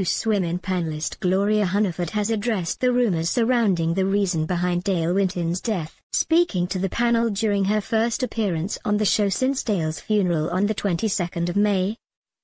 Loose Women panelist Gloria Hunniford has addressed the rumors surrounding the reason behind Dale Winton's death. Speaking to the panel during her first appearance on the show since Dale's funeral on the 22nd of May,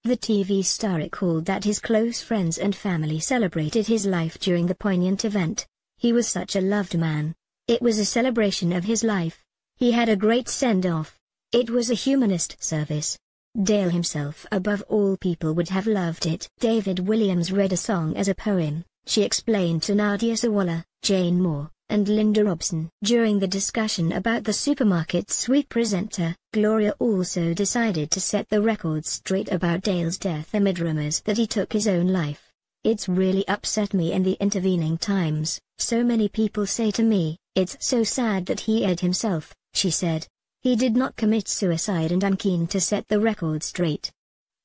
the TV star recalled that his close friends and family celebrated his life during the poignant event. He was such a loved man. It was a celebration of his life. He had a great send-off. It was a humanist service. Dale himself above all people would have loved it. David Walliams read a song as a poem, she explained to Nadia Sawalha, Jane Moore, and Linda Robson. During the discussion about the supermarket sweep presenter, Gloria also decided to set the record straight about Dale's death amid rumors that he took his own life. It's really upset me in the intervening times, so many people say to me, it's so sad that he ate himself, she said. He did not commit suicide and I'm keen to set the record straight.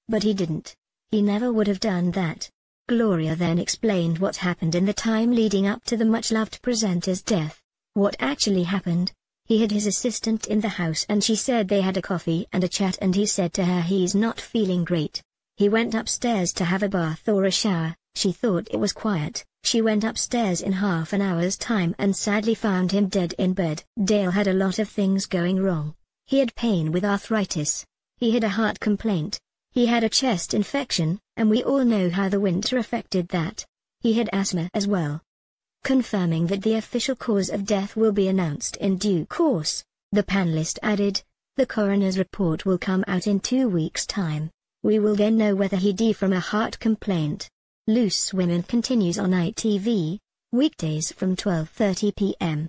But he didn't. He never would have done that. Gloria then explained what happened in the time leading up to the much-loved presenter's death. What actually happened? He had his assistant in the house and she said they had a coffee and a chat and he said to her he's not feeling great. He went upstairs to have a bath or a shower, she thought it was quiet, she went upstairs in half an hour's time and sadly found him dead in bed. Dale had a lot of things going wrong. He had pain with arthritis. He had a heart complaint. He had a chest infection, and we all know how the winter affected that. He had asthma as well. Confirming that the official cause of death will be announced in due course, the panelist added, the coroner's report will come out in two weeks' time. We will then know whether he died from a heart complaint. Loose Women continues on ITV, weekdays from 12.30 p.m.